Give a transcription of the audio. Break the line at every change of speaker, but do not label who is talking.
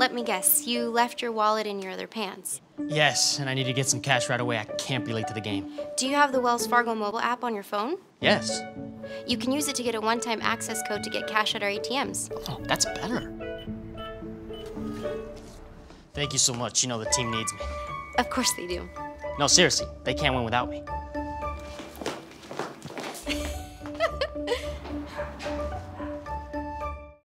Let me guess, you left your wallet in your other pants.
Yes, and I need to get some cash right away. I can't be late to the game.
Do you have the Wells Fargo mobile app on your phone?
Yes.
You can use it to get a one-time access code to get cash at our ATMs.
Oh, that's better. Thank you so much. You know the team needs me.
Of course they do.
No, seriously, they can't win without me.